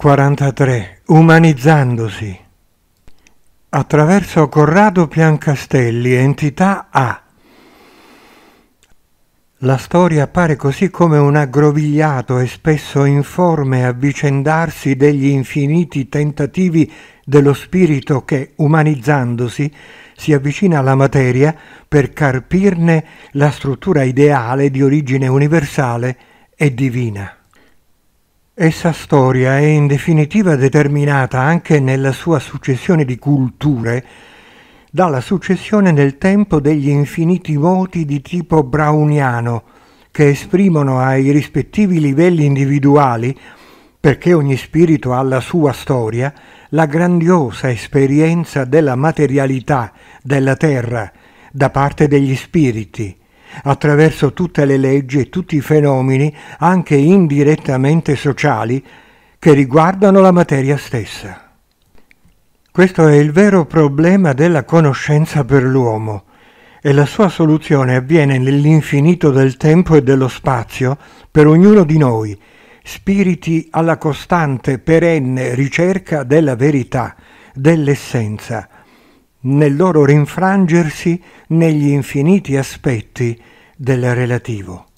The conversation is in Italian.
43. Umanizzandosi. Attraverso Corrado Piancastelli, entità A. La storia appare così come un aggrovigliato e spesso informe avvicendarsi degli infiniti tentativi dello spirito che, umanizzandosi, si avvicina alla materia per carpirne la struttura ideale di origine universale e divina. Essa storia è in definitiva determinata anche nella sua successione di culture dalla successione nel tempo degli infiniti moti di tipo browniano che esprimono ai rispettivi livelli individuali, perché ogni spirito ha la sua storia, la grandiosa esperienza della materialità della terra da parte degli spiriti attraverso tutte le leggi e tutti i fenomeni, anche indirettamente sociali, che riguardano la materia stessa. Questo è il vero problema della conoscenza per l'uomo e la sua soluzione avviene nell'infinito del tempo e dello spazio per ognuno di noi, spiriti alla costante, perenne ricerca della verità, dell'essenza, nel loro rinfrangersi negli infiniti aspetti del relativo.